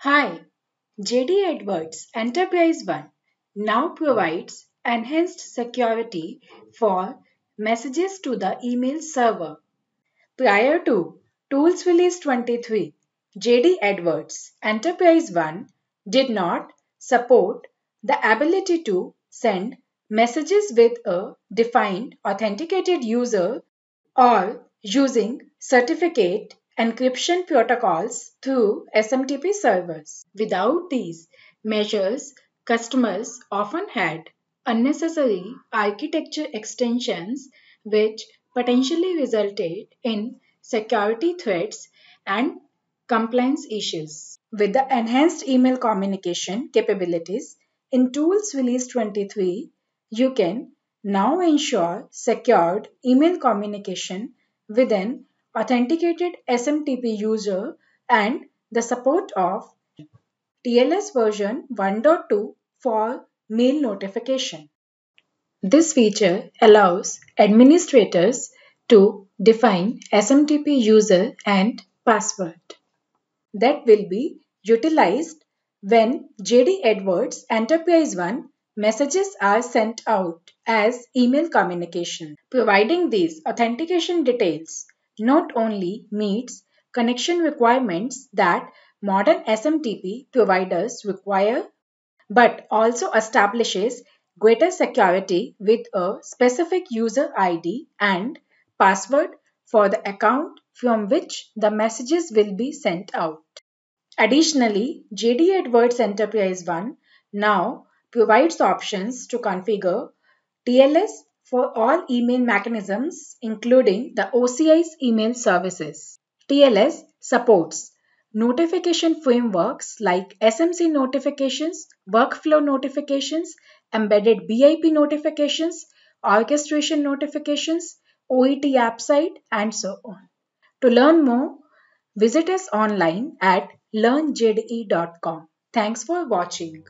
Hi, JD Edwards Enterprise One now provides enhanced security for messages to the email server. Prior to Tools Release 23, JD Edwards Enterprise One did not support the ability to send messages with a defined authenticated user or using certificate encryption protocols through SMTP servers. Without these measures, customers often had unnecessary architecture extensions which potentially resulted in security threats and compliance issues. With the enhanced email communication capabilities in Tools Release 23, you can now ensure secured email communication with an authenticated SMTP user and the support of TLS version 1.2 for mail notification. This feature allows administrators to define SMTP user and password that will be utilized when JD Edwards Enterprise One messages are sent out as email communication. Providing these authentication details not only meets connection requirements that modern SMTP providers require, but also establishes greater security with a specific user ID and password for the account from which the messages will be sent out. Additionally, JD Edwards Enterprise One now provides options to configure TLS for all email mechanisms, including the OCI's email services. TLS supports notification frameworks like SMC notifications, workflow notifications, embedded BIP notifications, orchestration notifications, OET app site, and so on. To learn more, visit us online at learnjde.com. Thanks for watching.